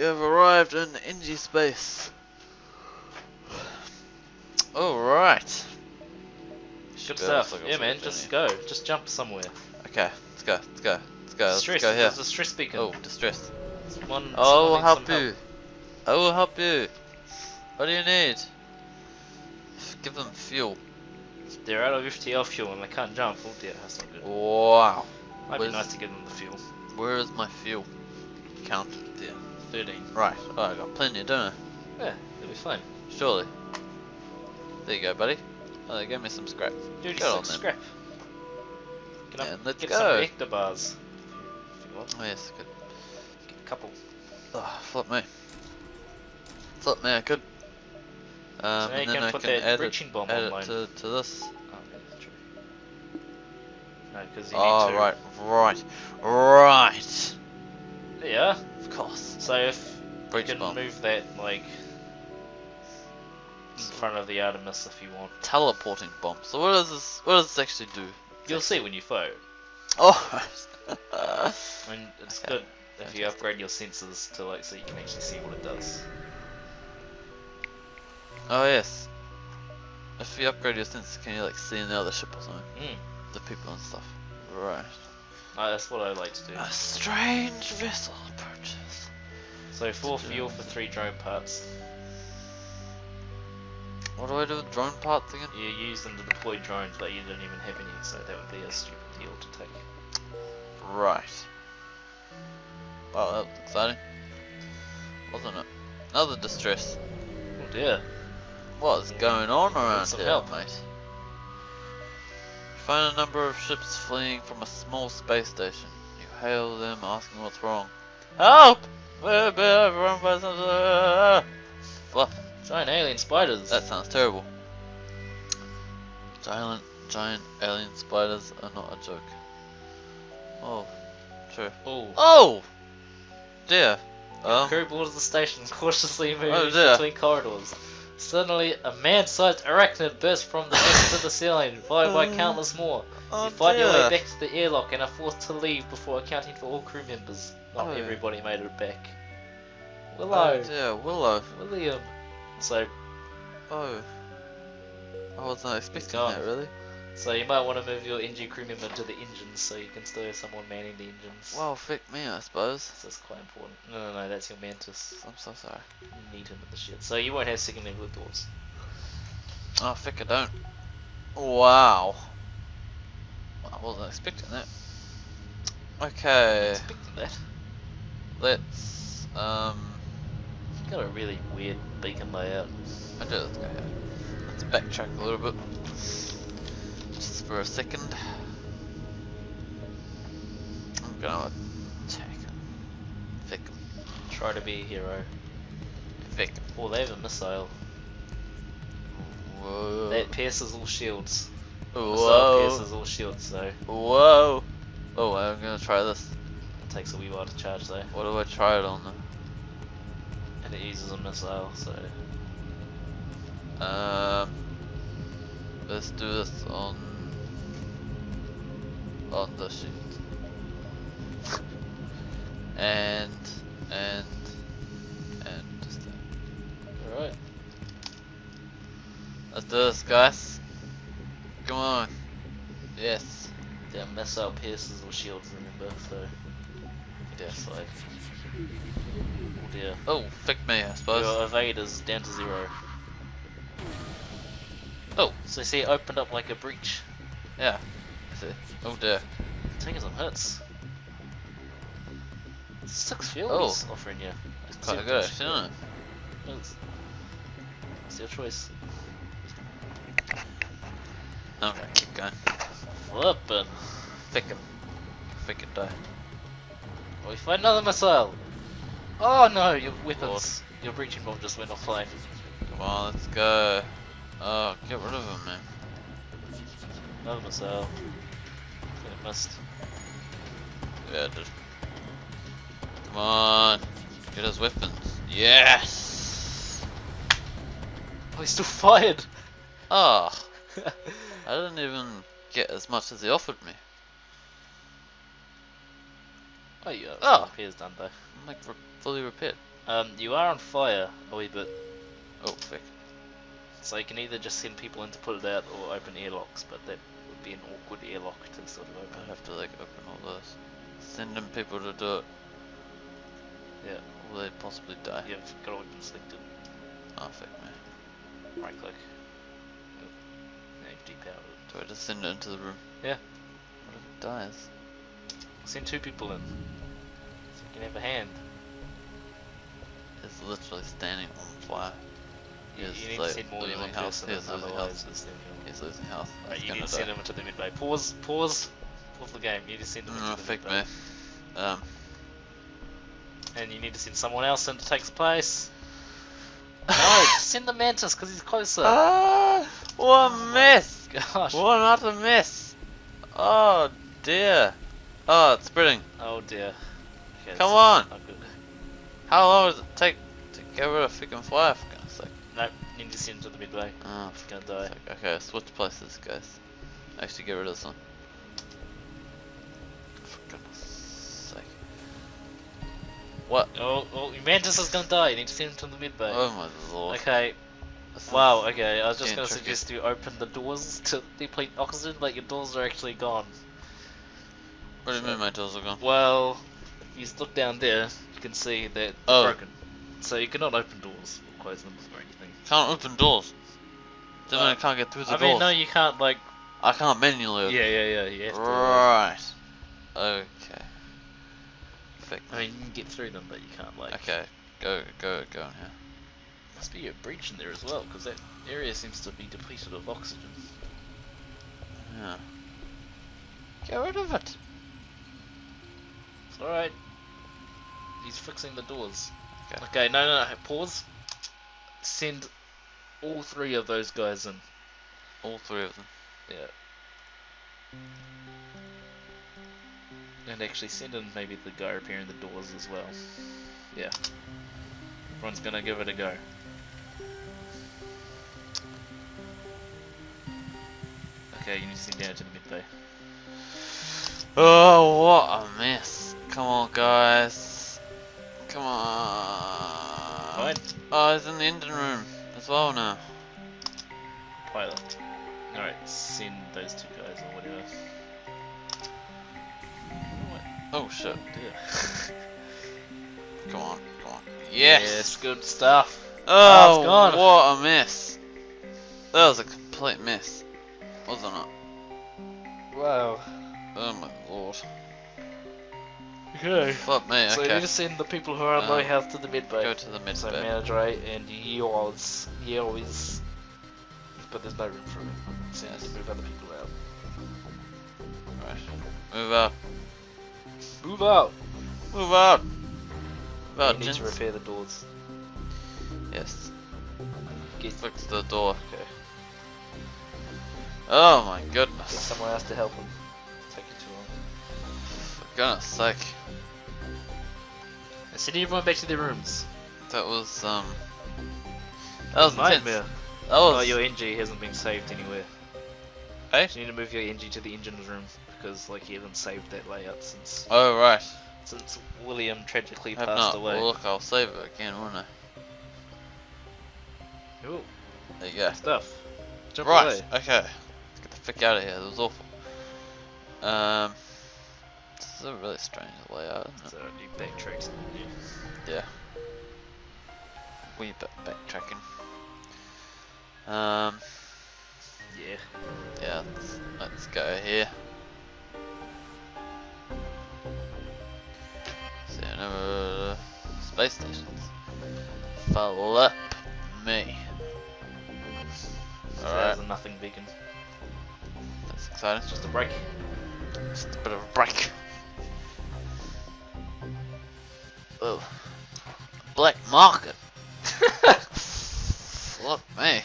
You have arrived in Engi space. Alright. Good stuff. like Yeah, man. Just go. Just jump somewhere. Okay, let's go, let's go, let's go, let's go here. There's a stress beacon. Oh, distress. One, I will help you. I will help you. What do you need? Give them fuel. They're out of FTL fuel and they can't jump. Oh dear, that's not good. Wow. Might Where's- be nice to give them the fuel. Where is my fuel? Count there. 13. Right. Oh, I got plenty, don't I? Yeah, it'll be fine. Surely. There you go, buddy. Oh, they gave me some scrap. Dude, Go on scrap. Get, up, And let's get go. some reactor bars. If you want. Oh yes, good. Get a couple. Oh, flip me. Flip me, I could. Um, so and then I put can add it, bomb add it to, to this. Oh, yeah, that's true. No, because you Oh, need to. right, right, right. Yeah. Of course. So if Breach you can bomb. move that like in front of the Artemis if you want. Teleporting bomb. So what does this? What does this actually do? You'll see when you vote. Oh. I mean, it's Okay. good if you upgrade your sensors to like so you can actually see what it does. oh yes. If you upgrade your sensors, can you like see in the other ship or something? Mm. The people and stuff. Right. Uh, that's what I like to do. A strange vessel approaches. So four fuel for three drone parts. What do I do with drone parts again? You use them to deploy drones, but you don't even have any, so that would be a stupid deal to take. Right. Wow, that was exciting. Wasn't it? Another distress. Oh dear. What is going on around some here, help. mate? Find a number of ships fleeing from a small space station. You hail them, asking what's wrong. Help! We're being overrun by some. Uh, fluff. Giant alien spiders. That sounds terrible. Giant, giant alien spiders are not a joke. Oh, true. oh. Oh! Dear. Um, Crew boards the station, cautiously moving Oh, between corridors. Suddenly, a man-sized arachnid bursts from the depths of the ceiling, followed by Oh. countless more. oh you find your way back to the airlock and are forced to leave before accounting for all crew members. Not Oh. everybody made it back. Oh Willow, dear, Willow. William. So, Oh. I wasn't expecting that, really. So you might want to move your Engi crew member to the engines so you can still have someone manning the engines. Well, fuck me, I suppose. That's quite important. No, no, no, that's your mantis. I'm so sorry. You need him at the shit. So you won't have second level doors. Oh, frick, I don't. Wow. I wasn't expecting that. Okay, Expecting that. let's, um, You got a really weird beacon layout. I do, let's go here. Let's backtrack a little bit. Just for a second. I'm gonna attack him. Him. Try to be a hero. Him. Oh, they have a missile. Whoa. That pierces all shields. Missile Whoa. pierces all shields, so Whoa. Oh, I'm gonna try this. It takes a wee while to charge though. What do I try it on? And it uses a missile, so Um, let's do this on on the sheet. and and and just uh, alright. let's do this, guys. Come on. Yes. Yeah, missile pierces or shields, remember, so Yes. side. Oh dear. Oh, frick me, I suppose. Your evade is down to zero. Oh, So you see it opened up like a breach. yeah. Oh dear. Taking some hits. Six fields Oh. offering you. It's quite good, isn't it? It's, it's your choice. Gonna keep going. Flippin'. Frick it die. Oh, we find another missile. Oh no, your weapons. Your breaching bomb just went offline. Come on, let's go. Oh, get rid of him, man. Another missile. Missed. Yeah, dude. Come on. Get his weapons. Yes! Oh, he's still fired! Oh, I didn't even get as much as he offered me. oh, yeah. Oh. Repair's done though. I'm like re- fully repaired. Um, you are on fire a wee bit, Oh, frick. so you can either just send people in to put it out or open airlocks, but that would be an awkward airlock to sort of open. I open. have to like open all those. Sending people to do it. Yeah. Will they possibly die? You've got to weapon selected. Oh, frick me. Right click. Now you've depowered. Do I just send it into the room? Yeah. What if it dies? Send two people in. So you can have a hand. It's literally standing on fire. You, you need like to send more than losing one health, person, he losing health. otherwise it's then you'll- He's losing health. Right, you need gonna send die. him into the mid bay. Pause, pause, pause the game. You need to send him Mm, into the mid bay. me. Um, And you need to send someone else in to take his place. no, send the mantis because he's closer. ah, what a mess! Gosh. What an utter mess! Oh dear. Oh, it's spreading. Oh dear. Okay, Come on. How long does it take to get rid of freaking fire you need to send him to the mid bay. Ah, oh, for gonna die. sake. Okay, switch places, guys. Actually, get rid of this one. For goodness sake. What? Oh, oh, your mantis is gonna die. You need to send him to the mid bay. Oh my lord. Okay. This Wow. Okay. I was just gonna tricky. suggest you open the doors to deplete oxygen, but your doors are actually gone. What do you mean my doors are gone? Well, if you look down there, you can see that they're Oh. broken. So you cannot open doors or close them or anything. Can't open doors. Doesn't mean I Uh, can't get through the I doors. mean, no, you can't like. I can't manually. Yeah, yeah, yeah. You to. like- Right. Okay. Perfect. I mean, you can get through them, but you can't like. Okay. Go, go, go in here. Must be a breach in there as well, because that area seems to be depleted of oxygen. Yeah. Get rid of it. It's alright. He's fixing the doors. Okay. Okay, no, no, no, pause. Send all three of those guys in. All three of them. Yeah. And actually send in maybe the guy repairing the doors as well. Yeah. Everyone's gonna give it a go. Okay, you need to send down to the mid bay. Oh, what a mess. Come on, guys. Come on. Fine. Oh, he's in the engine room as well now. Pilot. Alright, send those two guys or whatever. What? Oh, shit. Dear. Come on, come on. Yes. Yes, good stuff. Oh, gone. what a mess. That was a complete mess. Wasn't it? Wow. Oh my lord. Okay. Fuck me, So you need to send the people who are on low Um, health to the mid bay. Go to the mid So bit. manager and yours, yours. But there's no room for him. So you need to Yes. move other people out. Right. Move out. Move out. Move out. Move you need to repair the doors. Yes. Get, Fix the door. okay. Oh my Get goodness. someone else to help him. Take you too long. For goodness sake. And send everyone back to their rooms. That was, um. That was intense. nightmare. That was. Oh, your Engi hasn't been saved anywhere. Hey? So you need to move your Engi to the engine room because like you haven't saved that layout since Oh, right. since William tragically passed not. away. Well, look, I'll save it again, won't I? Ooh, There you go. stuff. Jump right, away. okay. Let's get the fuck out of here. That was awful. Um. This is a really strange layout, isn't it? So you backtrack something. Yeah. Wee bit backtracking. Um. Yeah. Yeah, let's, let's go here. So, no, space stations. Flip me. So Alright, nothing beacon. that's exciting. It's Just a break. Just a bit of a break. Black market. Fuck me.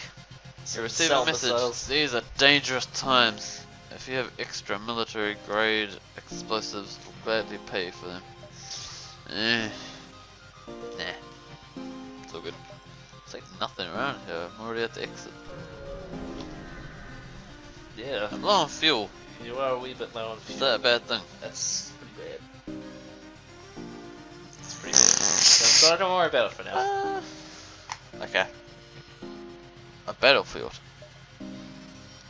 You receive a message. missiles. These are dangerous times. If you have extra military grade explosives, we'll gladly pay for them. Eh. Nah. It's all good. It's like nothing around here. I'm already at the exit. Yeah. I'm low on fuel. You are a wee bit low on fuel. Is that a bad thing? That's So don't worry about it for now. Uh, okay. A battlefield.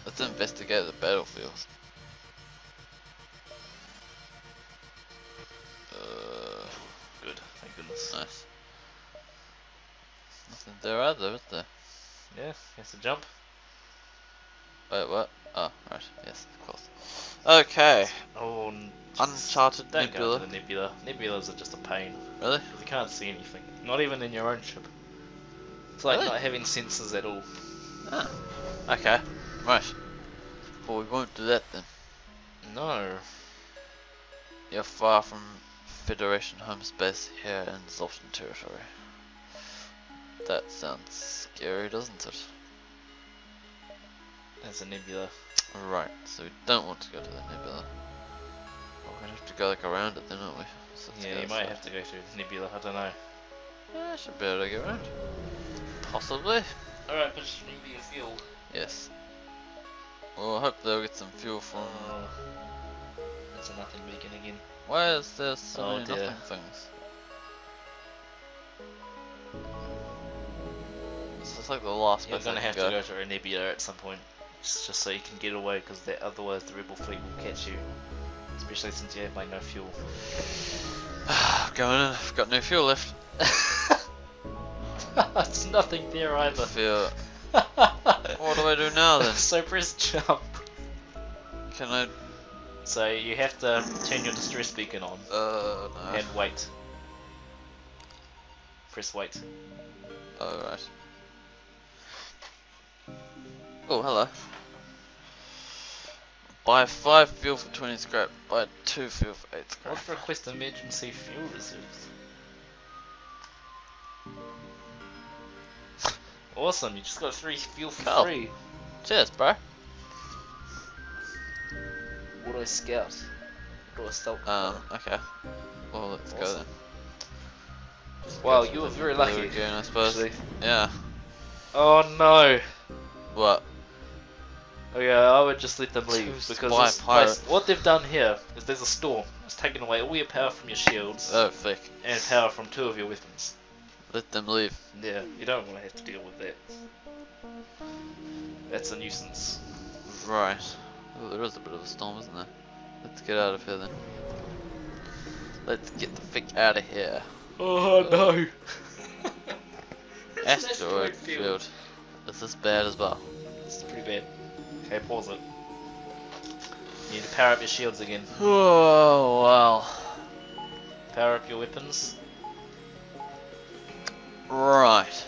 Let's investigate the battlefield. Uh, Good, thank goodness. nice. Nothing there either, is there? Yeah, has to jump. Wait, what? Oh, right. Yes, of course. Okay. Oh, Uncharted don't Nebula. go to the nebula. Nebulas are just a pain. Really? you can't see anything. Not even in your own ship. It's like Really? not having sensors at all. Ah. Okay. Right. Well, we won't do that then. No. You're far from Federation home space here in Zoltan territory. That sounds scary, doesn't it? There's a nebula. Right, so we don't want to go to the nebula. To go like around it then, aren't we? So Yeah, you might have to go through the nebula. I don't know. Yeah, I should be able to get around. Possibly. Alright, but just your fuel. Yes. Well, I hope they'll get some fuel from. Oh. There's a nothing beacon again. Why is there so Oh, many dear. nothing things? This is like the last You're gonna have go. to go to a nebula at some point. Just, just so you can get away, because otherwise the rebel fleet will catch you. Especially since you have like no fuel. Going in, I've got no fuel left. There's nothing there either. feel. What do I do now then? so press jump. Can I? So you have to turn your distress beacon on Uh, no. and wait. Press wait. Oh, right. Oh, hello. Buy 5 fuel for 20 scrap. Buy 2 fuel for 8 scrap. What request emergency fuel reserves? Awesome, you just got three fuel for Cool. free. Cheers, bro. Auto scout. Auto stealth. Um, okay. Well, let's go Awesome. then. Wow, you were very lucky. Again, I suppose. actually. Yeah. Oh no. What? Oh yeah, I would just let them leave Two because spy this pirate. place, what they've done here is there's a storm. It's taken away all your power from your shields Oh, and power from two of your weapons. Let them leave. Yeah, you don't want to have to deal with that. That's a nuisance. Right. Oh, there is a bit of a storm, isn't there? Let's get out of here then. Let's get the frick out of here. Oh no! Asteroid field. Is this bad as well? It's pretty bad. Okay, pause it. You need to power up your shields again. Oh, wow. Power up your weapons. Right.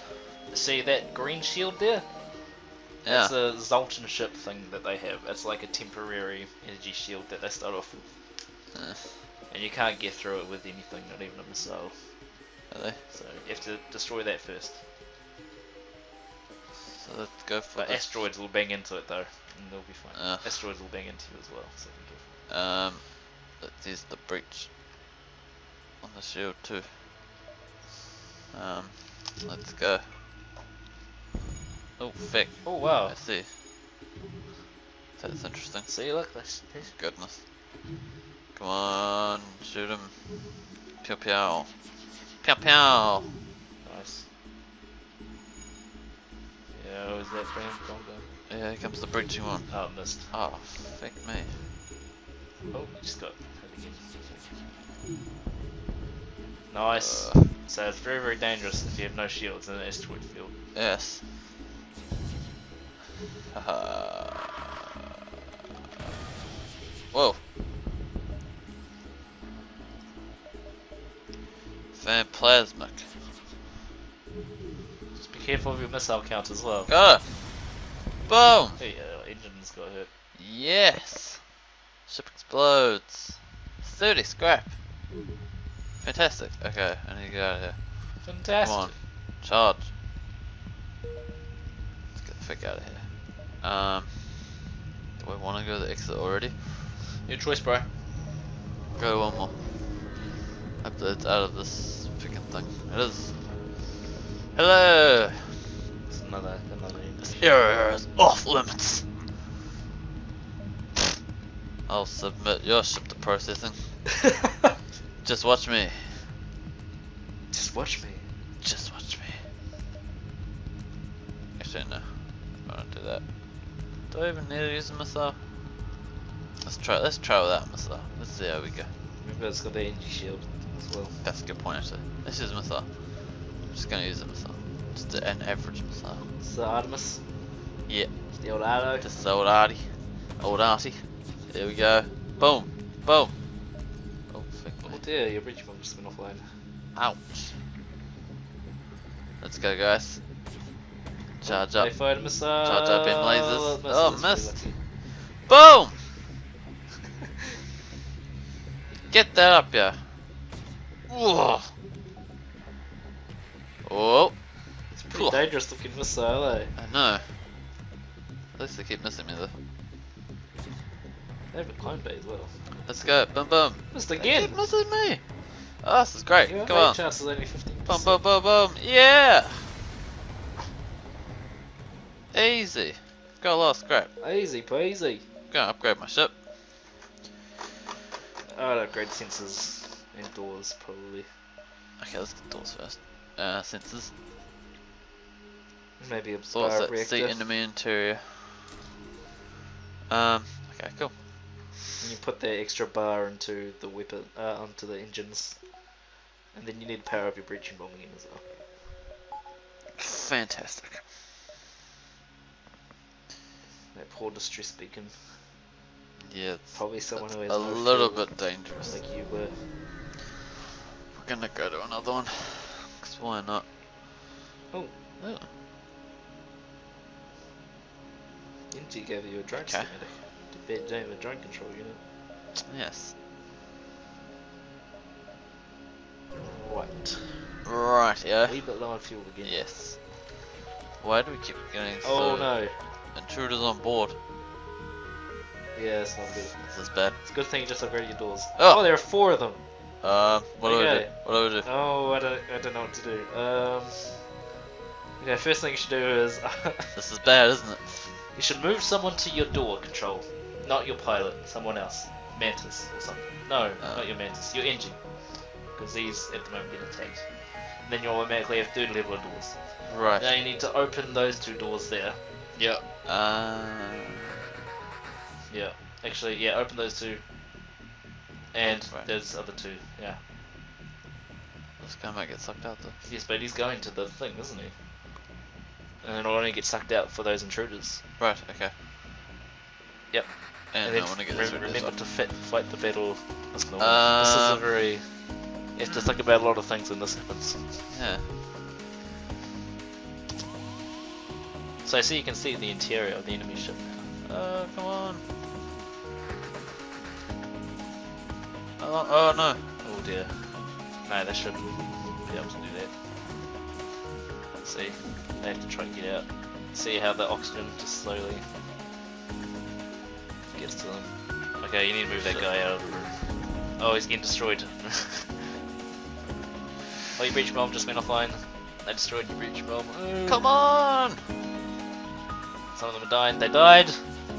See that green shield there? Yeah. It's a Zoltan ship thing that they have. It's like a temporary energy shield that they start off with. Uh, And you can't get through it with anything, not even a missile. are they? So you have to destroy that first. So let's go for But asteroids will bang into it though, and they'll be fine. Ugh. Asteroids will bang into you as well, so be careful. Um, use the breach on the shield too. Um, let's go. Oh, feck. Oh wow! I see. That's interesting. See, look, that's Goodness. Come on, shoot him. Pew pew. Pew pew. nice. Yeah, was that Bram Congo? Yeah, here comes the breaching one. Oh, missed. Oh, feck me. Oh, just got. Nice. Uh, So it's very, very dangerous if you have no shields in an asteroid field. yes. Haha. Whoa. Phanplasmic. Just be careful of your missile count as well. Go! Boom! Hey, uh, engine's got hit. Yes! Ship explodes. 30 scrap. Fantastic. Okay, I need to get out of here. Fantastic. Come on. Charge. Let's get the frick out of here. Um, do we want to go to the exit already? Your choice, bro. Go to one more. Hope that it's out of this freaking thing. It is. Hello! It's another This area is off limits. I'll submit your ship to processing. Just watch me. Just watch me. Just watch me. Actually, no. I won't do that. Do I even need to use a missile? Let's try. Let's try without missile. Let's see how we go. Remember, it's got the energy shield as well. That's a good point, actually. Let's use a missile. I'm just gonna use a missile. Just an average missile. The Artemis. Yeah. It's the old Arlo. Just the old arty. Old arty. There we go. Boom. Boom. Oh, fuck Oh dear, your bridge bomb just went offline. Ouch. Let's go, guys. Charge up. They fired missile. Charge up in lasers. Oh, missed. Boom! Get that up, yeah. Whoa. Oh, pretty Cool. dangerous looking missile, eh? I know. At least they keep missing me though. They have a clone bay as well. Let's go. Boom, boom. Missed They again! keep missing me. Oh, this is great. Your Come on. chance is only 15%. Boom, boom, boom, boom. Yeah. Easy. Got a lot of scrap. Easy peasy. Gonna upgrade my ship. I'd upgrade sensors indoors, probably. Okay, let's get doors first. Uh, sensors. Maybe a So what's bar that? reactor. Seat enemy interior. Um. Okay, cool. And you put the extra bar into the weapon, uh, onto the engines. And then you need power of your breaching bomb again as well. Fantastic. That poor distress beacon. Yeah, it's Probably someone who has a no little fuel, bit dangerous. like you were. We're gonna go to another one. Cause why not? Oh. Oh. Inti gave you a drone Okay. schematic. To bed down with drone control unit. Yes. Right. Right, yeah. A wee bit low on fuel again. Yes. Why do we keep getting Oh so no. intruders on board? Yeah, it's not good. This is bad. It's a good thing you just upgraded your doors. Oh. Oh, there are four of them. Um, what do we do? What do we do? Oh, I don't, I don't know what to do. Um. Okay, first thing you should do is This is bad, isn't it? you should move someone to your door control, not your pilot, someone else, Mantis or something. No, Oh. not your Mantis, your engine, because these at the moment get attacked. And then you automatically have third level of doors. Right. Now you need to open those two doors there. Yeah. Uh, Yeah, actually, yeah, open those two. And Right. there's other two. Yeah. this guy might get sucked out though. Yes, but he's going to the thing, isn't he? And it'll only get sucked out for those intruders. Right. Okay. Yep. And, then I want to get remember this to fit, fight the battle as normal. this is a Um, very. You have to think about a lot of things when this happens. Yeah. So I see you can see the interior of the enemy ship. Oh, come on. Oh, oh no. Oh dear. No, they should be able to do that. See. They have to try and get out. See how the oxygen just slowly gets to them. Okay, you need to move that guy out of the room. Oh, he's getting destroyed. oh, your breach bomb just went offline. They destroyed your breach bomb. Oh. Come on! Some of them are dying. They died.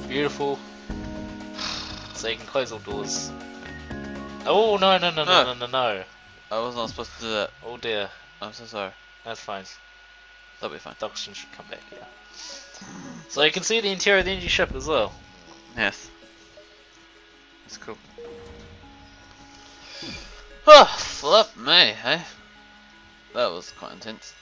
Beautiful. So you can close all doors. Oh no no no no No. no no no! I was not supposed to do that. Oh dear. I'm so sorry. That's fine. That'll be fine. Oxygen should come back. Yeah. So you can see the interior of the energy ship as well. Yes. That's cool. Oh, flip me, hey? That was quite intense.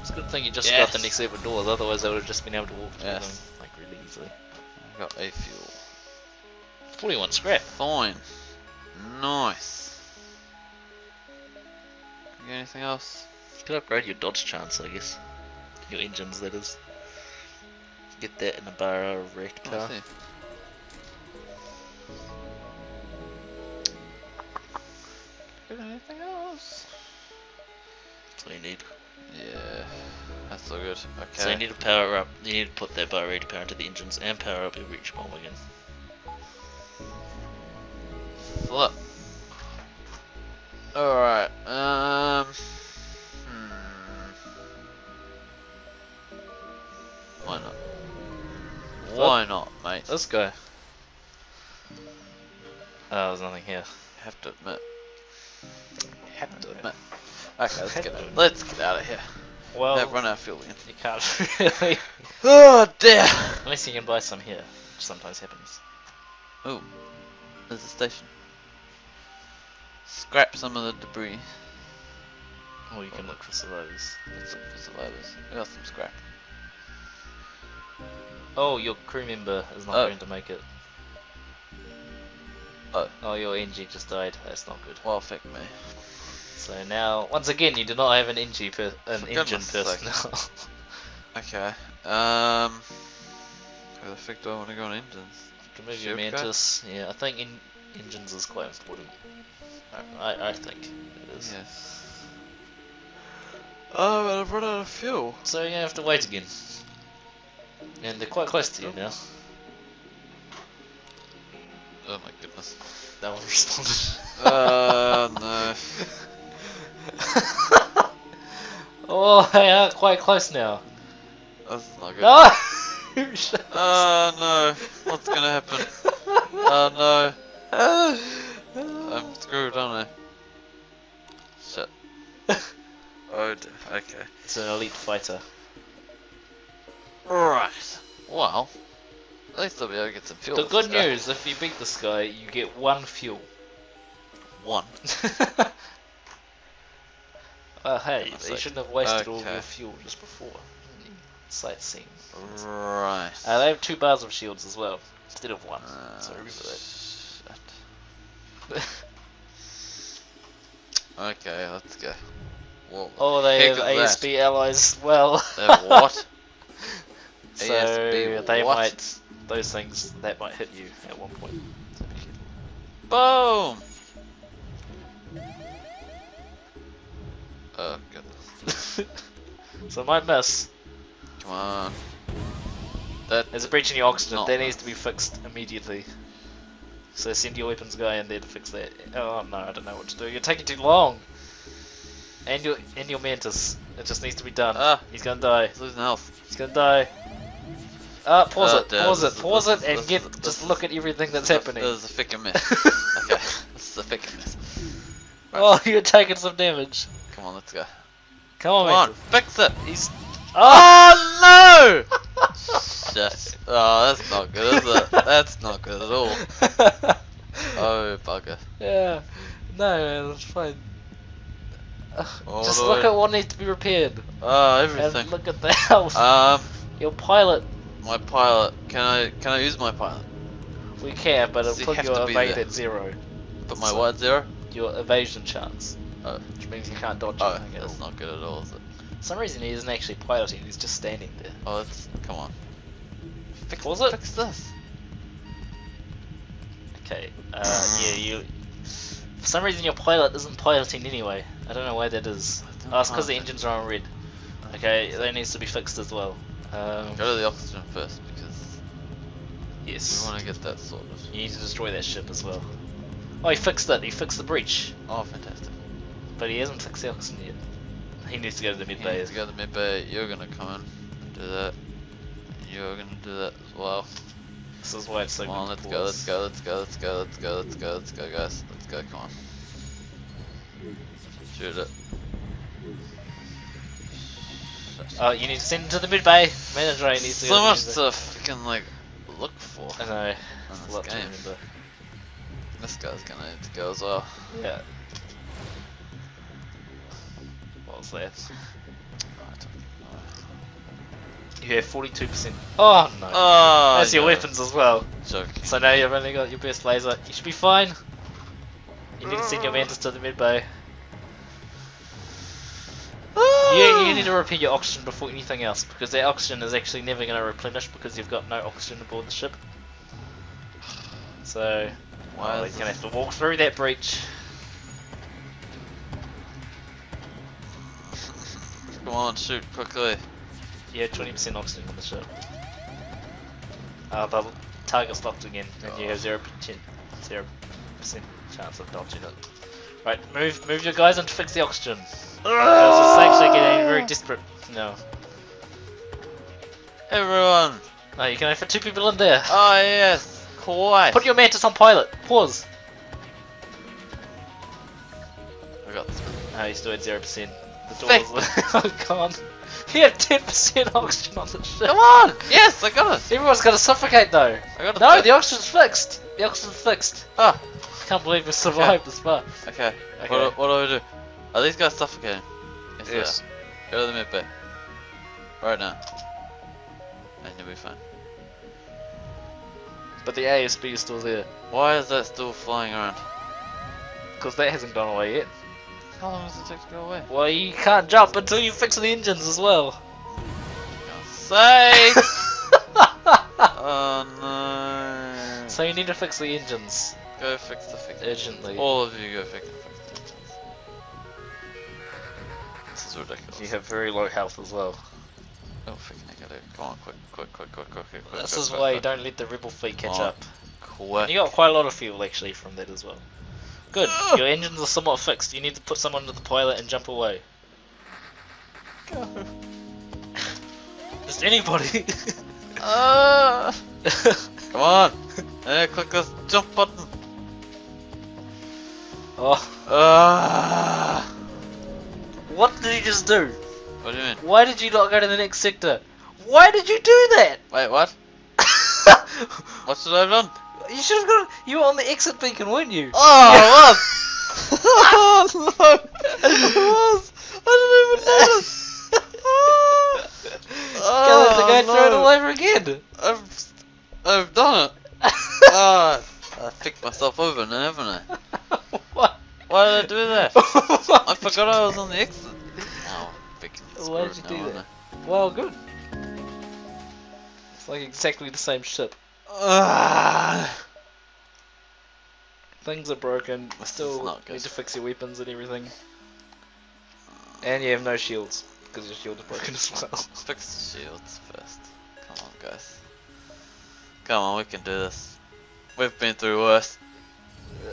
It's a good thing you just got the Yes. next level doors. Otherwise, I would have just been able to walk through Yes. them like really easily. I got a fuel. 41 scrap. Fine. Nice. You anything else? You could upgrade your dodge chance, I guess. Your engines, that is. Get that in a bar wrecked Oh, I car. Get anything else? That's all you need. Yeah, that's so good. Okay. So you need to power up. You need to put that bar ready power into the engines and power up your reach bomb again. Flip. Alright, Let's go. Oh, there's nothing here. Have to admit. Have to admit. Okay, let's get out. Let's get out of here. Well, They've run out of fuel again. you can't really. Oh dear. Unless you can buy some here, which sometimes happens. Oh, there's a station. Scrap some of the debris. Or you can look for survivors. Let's look for survivors. We got some scrap. Oh, your crew member is not Oh. going to make it. Oh. Oh, your Engi just died. That's not good. Well, fuck me. So now, once again, you do not have an Engi per an For engine personnel. Okay. Um. Where the fuck do I want to go on engines? you can move your? Mantis. Yeah, I think in engines is quite important. I, I, I think it is. Yes. Oh, but I've run out of fuel. So you have to wait again. And they're quite close to you now. Oh my goodness. That one responded. Uh, no. oh, they are quite close now. This is not good. No! Oh no. What's gonna happen? Oh no. I'm screwed, aren't I? Shit. Oh, d- okay. It's an elite fighter. Right. Well, at least I'll be able to get some fuel. The good news, if you beat this guy, you get one fuel. One. well, hey, Goodness you shouldn't have wasted all your fuel just before. Sightseeing. Right. Uh, they have two bars of shields as well, instead of one. so Uh, remember that. shit. Okay, let's go. Whoa. oh, they have is that? ASB allies as well. They have what? so ASB they what? might, those things, that might hit you at one point. So be careful. Boom! Oh goodness. so might miss. Come on. That There's a breach in your oxygen. That nice. needs to be fixed immediately. So send your weapons guy in there to fix that. Oh no, I don't know what to do. You're taking too long. And your and your mantis. It just needs to be done. Ah. He's gonna die. he's losing health. He's gonna die. Ah, pause Oh, it, pause it, pause it, and get just look at everything that's happening. This is a thick mess. okay, this is a thick mess. Oh, you're taking some damage. Come on, let's go. Come on, Come on, fix it. He's. Oh no! Shit. Oh, that's not good, is it? That's not good at all. Oh bugger. yeah. No, man, that's fine. All just look at what needs to be repaired. Oh, And everything. look at the health. Um, your pilot, my pilot. Can I can I use my pilot? we can, but Does it'll put your evade at zero. But my So- what zero? Your evasion chance. Oh. Which means you can't dodge Oh, anything at that's not good at all, is it? For some reason he isn't actually piloting, he's just standing there. Oh, let's come on. Fix, Was it? Fix this. Okay, uh, yeah, you. For some reason your pilot isn't piloting anyway. I don't know why that is. Oh, it's because the engines are on red. Okay, that needs to be fixed as well. Um, Go to the oxygen first because yes. we want to get that sorted. You need to destroy that ship as well. Oh, he fixed it. He fixed the breach, Oh, fantastic. but he hasn't fixed the oxygen yet. He needs to go to the mid bay. need to go to the mid bay. You're gonna come in, do that. You're gonna do that as well. This is why it's so Come on, good let's go, let's go, let's go, let's go, let's go, let's go, let's go, guys. Let's go, come on. Shoot it. Oh, you need to send him to the mid bay. Manager needs to so go much to the to mid freaking like look for. bay. I know. in this lot to game. This guy's gonna need to go as well. Yeah. What was that? You have 42%. Oh no. Oh, That's your weapons as well. Joking. So now you've only got your best laser. You should be fine. You need to send your ah. mantis to the mid bay. You, you need to repair your oxygen before anything else because that oxygen is actually never going to replenish because you've got no oxygen aboard the ship. So, Why well, is you're going to have to walk through that breach. Come on, shoot quickly. Yeah, 20% oxygen on the ship. Uh, the target's locked again, and you have 0%, 0 chance of dodging it. Right, move move your guys and fix the oxygen. Because it's actually getting very desperate. No. Everyone. No, you can only fit two people in there. Oh yes, quite. Put your mantis on pilot. Pause. I got this. No, you still had zero percent. The Fake. doors gone. You have ten percent oxygen on the ship. Come on! Yes, I got it! Everyone's gonna suffocate though. I got it. No, the oxygen's fixed. The oxygen's fixed. Ah, can't believe we survived this far. okay. Okay. What, do- what do I do? Are these guys suffocating? Yes, Yes. Go to the mid bay. Right now. And you'll be fine. But the ASB is still there. Why is that still flying around? Because that hasn't gone away yet. How long does it take to go away? Well, you can't jump until you fix the engines as well. Sake! oh no. So you need to fix the engines Go fix the fix. urgently. All of you go fix the fix the. This is ridiculous. You have very low health as well. Oh, freaking I gotta Come on, quick, quick, quick, quick, quick, quick, quick. This quick, is quick, why you quick. don't let the rebel fleet catch on. up. Quick. You got quite a lot of fuel actually from that as well. Good. Your engines are somewhat fixed. You need to put someone into the pilot and jump away. Go. Just anybody. Ah! Come on! Eh, click this jump button! Oh, Ah! what did you just do? What do you mean? Why did you not go to the next sector? Why did you do that? Wait, what? What should I have done? you should have gone. You were on the exit beacon, weren't you? Oh, I was! oh no! I was! I didn't even notice! Gonna have to go Oh, it all over again. I've, I've done it! Ah, I picked myself over now, haven't I? what? Why did I do that? I forgot I was on the exit. Oh, freaking Why did you do that? Well, good. It's like exactly the same ship. Things are broken. This is Still need to fix your weapons and everything. And you have no shields because your shields are broken as well. Fix the shields first. Come on, guys. Come on, we can do this. We've been through worse.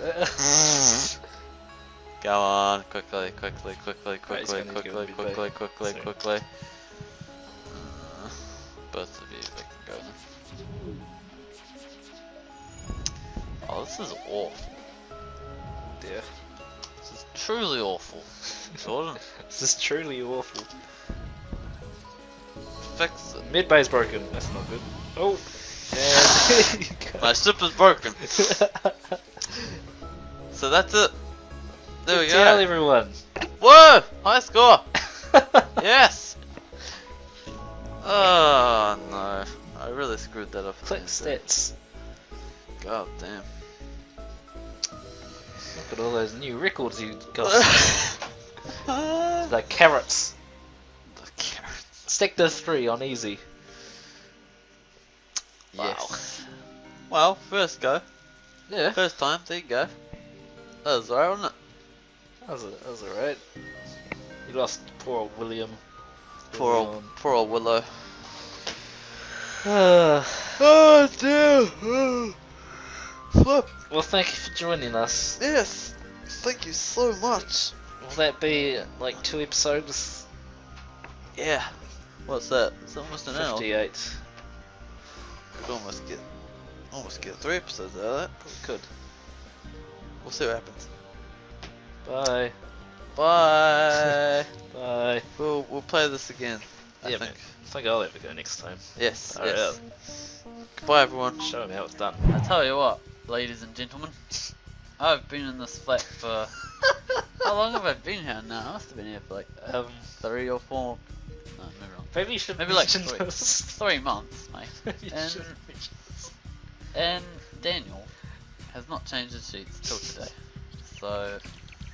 Come on, quickly, quickly, quickly, Right, quickly, quickly, quickly, quickly, Sorry. quickly. Uh, both of you, we can go. Oh, this is awful. yeah. This is truly awful. Jordan, This is truly awful. fix it. Mid bay's broken. That's not good. Oh. And there you My ship is broken. So that's it. There we Good tell go. everyone. Whoa! High score! Yes! Oh no. I really screwed that up. Click stats. God damn. Look at all those new records you got. the carrots. the carrots. Stick those three on easy. Yes. Well, first go. Yeah. First time, there you go. That was alright, wasn't it? That was, that was alright. You lost poor old William. Poor old, poor old Willow. Uh, Oh dear! Oh. Flip! well, thank you for joining us. Yes! Thank you so much! Will that be like two episodes? Yeah. What's that? It's almost an hour. 58. Could almost get, almost get three episodes out of that. Probably could. We'll see what happens. Bye. Bye. Bye. we'll we'll play this again. I Yeah, think. man. I think I'll have a go next time. Yes. Alright. yes. Goodbye, everyone. Show them how it's done. I tell you what, ladies and gentlemen, I've been in this flat for how long have I been here now? I must have been here for like Um, three or four. No, maybe wrong. maybe you should Maybe like three. this. Three months, mate. You And- should mention this. And Daniel has not changed his sheets till today. So